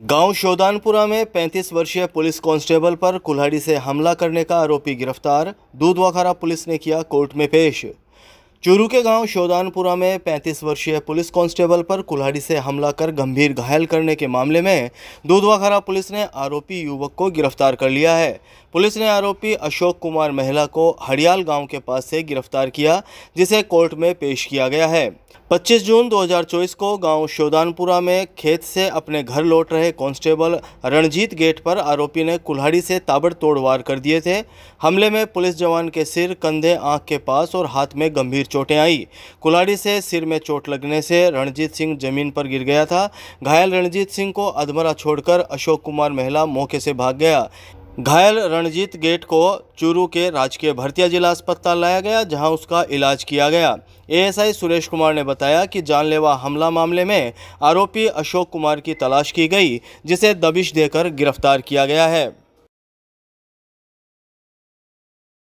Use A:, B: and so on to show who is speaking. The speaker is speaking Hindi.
A: गाँव शोदानपुरा में 35 वर्षीय पुलिस कांस्टेबल पर कुल्हाड़ी से हमला करने का आरोपी गिरफ़्तार। दूधवाखारा पुलिस ने किया कोर्ट में पेश। चूरू के गाँव शोदानपुरा में 35 वर्षीय पुलिस कांस्टेबल पर कुल्हाड़ी से हमला कर गंभीर घायल करने के मामले में दूधवाखारा पुलिस ने आरोपी युवक को गिरफ़्तार कर लिया है। पुलिस ने आरोपी अशोक कुमार महिला को हड़ियाल गाँव के पास से गिरफ़्तार किया, जिसे कोर्ट में पेश किया गया है। 25 जून 2024 को गाँव शोदानपुरा में खेत से अपने घर लौट रहे कांस्टेबल रणजीत गेट पर आरोपी ने कुल्हाड़ी से ताबड़तोड़ वार कर दिए थे। हमले में पुलिस जवान के सिर, कंधे, आँख के पास और हाथ में गंभीर चोटें आई। कुल्हाड़ी से सिर में चोट लगने से रणजीत सिंह ज़मीन पर गिर गया था। घायल रणजीत सिंह को अधमरा छोड़कर अशोक कुमार महिला मौके से भाग गया। घायल रणजीत गेट को चूरू के राजकीय भर्तिया जिला अस्पताल लाया गया, जहाँ उसका इलाज किया गया। एएसआई सुरेश कुमार ने बताया कि जानलेवा हमला मामले में आरोपी अशोक कुमार की तलाश की गई, जिसे दबिश देकर गिरफ़्तार किया गया है।